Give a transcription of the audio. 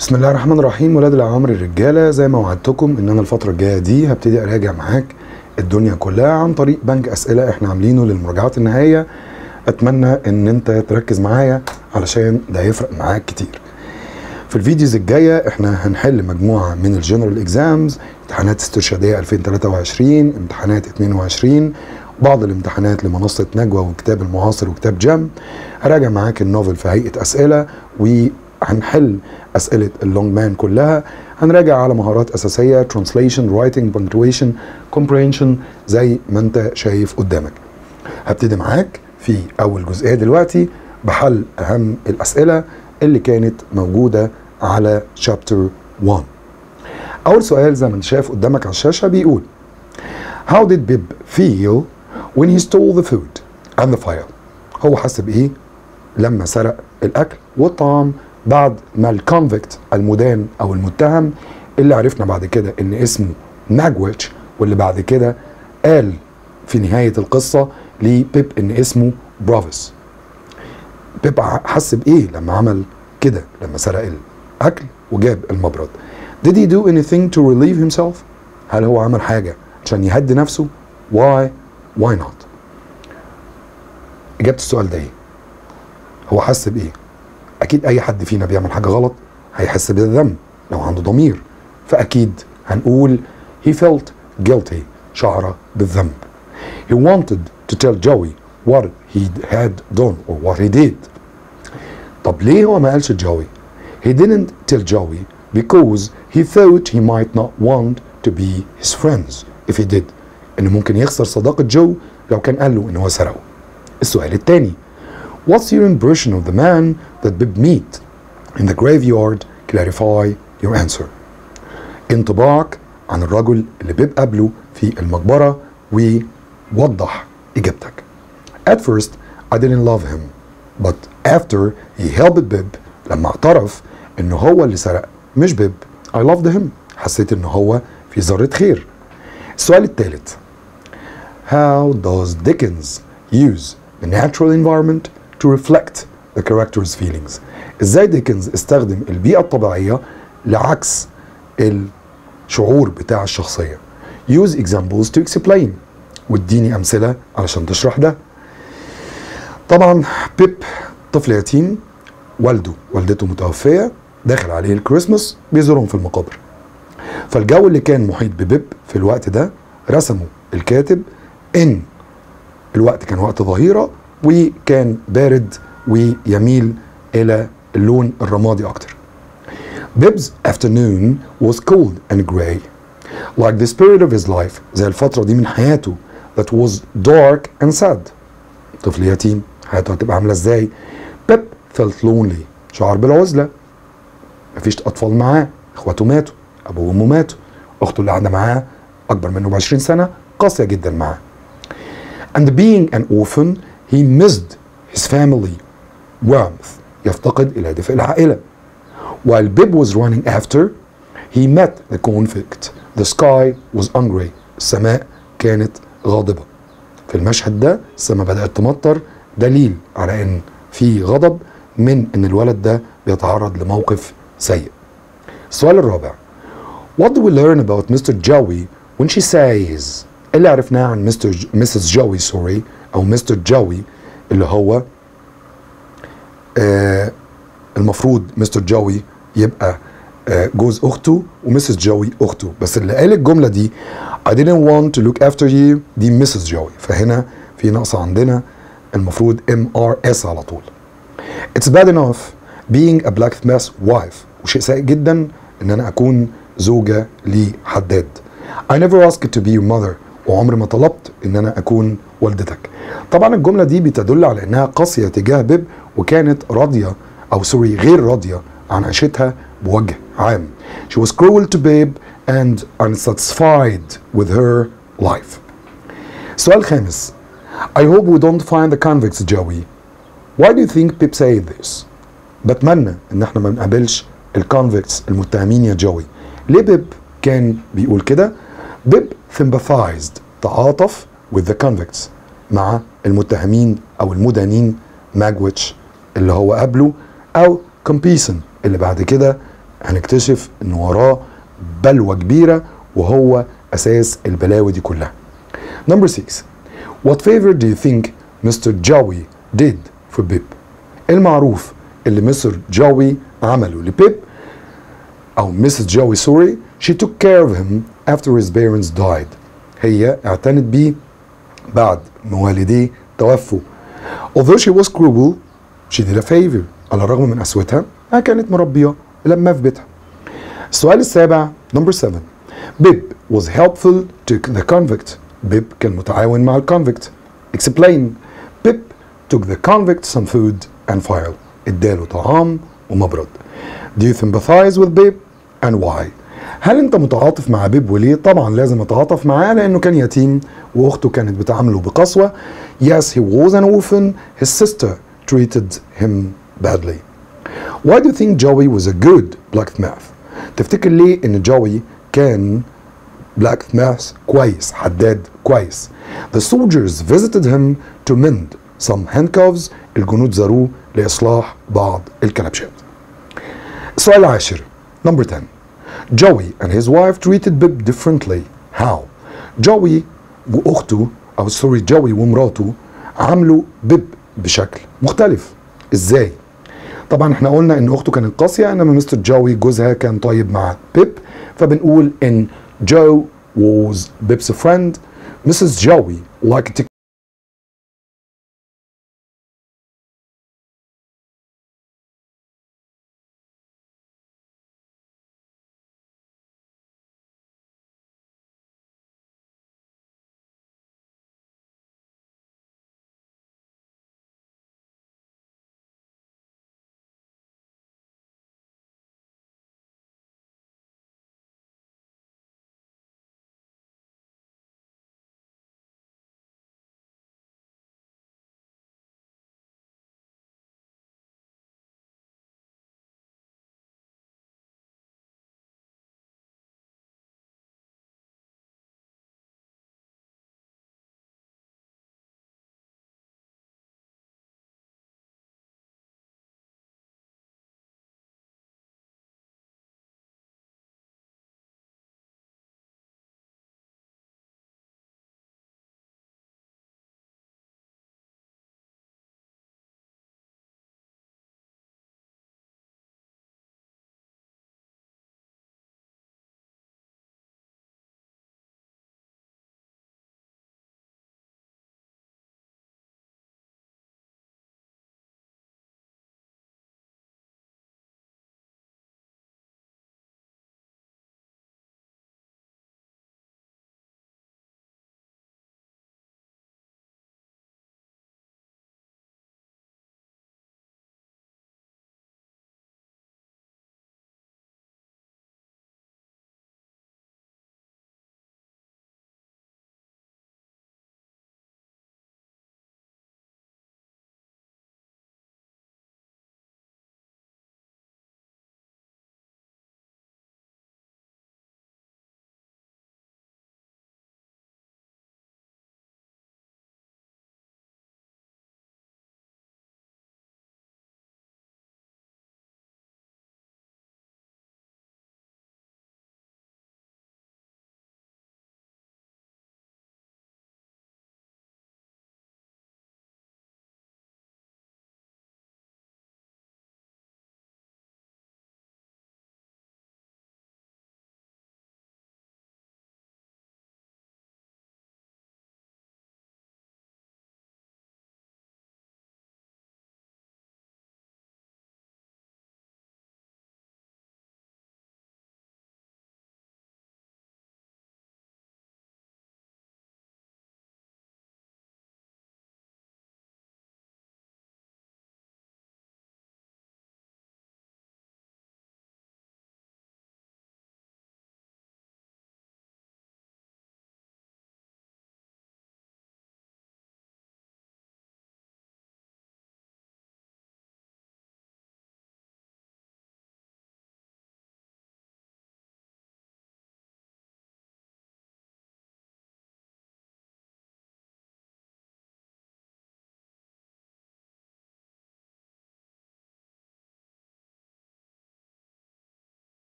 بسم الله الرحمن الرحيم ولاد العمر الرجالة زي ما وعدتكم إن أنا الفترة الجاية دي هبتدي أراجع معاك الدنيا كلها عن طريق بنك أسئلة إحنا عاملينه للمراجعات النهائية. أتمنى إن أنت تركز معايا علشان ده هيفرق معاك كتير. في ال videos الجاية إحنا هنحل مجموعة من ال general exams امتحانات استرشادية 2023 امتحانات 22 بعض الامتحانات لمنصة نجوى وكتاب المعاصر وكتاب Gem. هراجع معاك ال novel في هيئة أسئلة وهنحل أسئلة ال Longman كلها. هنراجع على مهارات أساسية translation writing punctuation comprehension زي ما أنت شايف قدامك. هبتدي معاك في أول جزئية دلوقتي بحل أهم الأسئلة اللي كانت موجودة على chapter 1 أول سؤال زي ما أنت شايف قدامك على الشاشة بيقول How did Pip feel when he stole the food and the file هو حس بإيه لما سرق الأكل والطعام بعد ما ال convict المدان أو المتهم اللي عرفنا بعد كده إن اسمه Magwitch واللي بعد كده قال في نهاية القصة ل Pip إن اسمه Provis Pip حس بإيه لما عمل كده لما سرق الأكل وجاب المبرد Did he do anything to relieve himself؟ هل هو عمل حاجة عشان يهدي نفسه؟ Why? Why not؟ إجابة السؤال ده إيه؟ هو حس بإيه؟ أكيد أي حد فينا بيعمل حاجة غلط هيحس بالذنب لو عنده ضمير. فأكيد هنقول he felt guilty شعر بالذنب. He wanted to tell Joey what he had done or what he did. طب ليه هو ما قالش جوي he didn't tell Joey because he thought he might not want to be his friends if he did. إنه ممكن يخسر صداقة جو لو كان قال له إن هو سرقه. السؤال الثاني What's your impression of the man that Bib meet in the graveyard clarify your answer انطباعك عن الرجل اللي بيب قابله في المقبرة ووضح إجابتك At first I didn't love him but after he helped Bib لما اعترف انه هو اللي سرق مش بيب I loved him حسيت انه هو في ذرة خير السؤال الثالث How does Dickens use the natural environment to reflect the character's feelings. إزاي ديكنز استخدم البيئة الطبيعية لعكس الشعور بتاع الشخصية؟ Use examples to explain. واديني أمثلة علشان تشرح ده. طبعا بيب طفل يتيم والده والدته متوفية داخل عليه الكريسماس بيزورهم في المقابر. فالجو اللي كان محيط ببيب في الوقت ده رسمه الكاتب إن الوقت كان وقت ظهيرة وكان بارد ويميل إلى اللون الرمادي أكتر Bib's afternoon was cold and gray. Like this period of his life زي الفترة دي من حياته that was dark and sad. طفل يتيم حياته هتبقى عاملة إزاي؟ بيب felt lonely. شعر بالعزلة. مفيش أطفال معاه. إخواته ماتوا. أبوه وأمه ماتوا. أخته اللي قاعدة معاه أكبر منه ب 20 سنة قاسية جدا معاه. And being an orphan he missed his family warmth. يفتقد إلى دفء العائلة. While Bib was running after he met the conflict. The sky was angry. السماء كانت غاضبة. في المشهد ده السماء بدأت تمطر. دليل على أن في غضب من أن الولد ده بيتعرض لموقف سيء. السؤال الرابع. What do we learn about Mr. Joey when she says اللي عرفناه عن مستر مسز جوي سوري أو Mr. Joey اللي هو آه المفروض Mr. جوي يبقى آه جوز أخته و Mrs. جوي أخته. بس اللي قال الجملة دي I didn't want to look after you دي Mrs. جوي فهنا في نقص عندنا المفروض M R S على طول. It's bad enough being a blacksmith wife. وشيء سيء جدا إن أنا أكون زوجة لحداد. I never asked to be your mother. وعمري ما طلبت إن أنا أكون والدتك. طبعا الجملة دي بتدل على إنها قاسية تجاه بيب وكانت راضية أو sorry غير راضية عن عيشتها بوجه عام. She was cruel to Pip and unsatisfied with her life. السؤال الخامس I hope we don't find the convicts Joey. Why do you think Pip said this? بتمنى إن إحنا ما نقابلش ال convicts المتهمين يا جوي ليه بيب كان بيقول كده؟ بيب sympathized. تعاطف. With the convicts مع المتهمين أو المدانين ماجويتش اللي هو قبله أو كومبيسون اللي بعد كده هنكتشف إن وراه بلوى كبيرة وهو أساس البلاوي دي كلها Number 6 What favor do you think Mr. Joey did for Pip المعروف اللي مستر جوي عمله لبيب أو Mrs. Joey sorry she took care of him after his parents died هي اعتنت بيه بعد ما والديه توفوا although she was cruel she did a favor على الرغم من قسوتها ما كانت مربيه لما في بيتها السؤال السابع number 7 بيب was helpful to the convict بيب كان متعاون مع الكونفكت explain بيب took the convict some food and file اداله طعام ومبرد do you sympathize with بيب and why هل انت متعاطف مع بيب وليه طبعا لازم أتعاطف معاه لأنه كان يتيم وأخته كانت بتعامله بقسوة. Yes he was an orphan. His sister treated him badly. Why do you think Joey was a good blacksmith? تفتكر ليه إن جوي كان blacksmith كويس حداد كويس؟ The soldiers visited him to mend some handcuffs. الجنود زاروه لإصلاح بعض الكلبشات. السؤال العاشر number 10 Joey and his wife treated Bib differently. How? جوي واخته أو سوري جوي ومراته عاملوا بيب بشكل مختلف. إزاي؟ طبعا إحنا قلنا إن أخته كانت قاسية إنما مستر جوي جوزها كان طيب مع بيب فبنقول إن جو was Bib's friend. Mrs. Joey liked to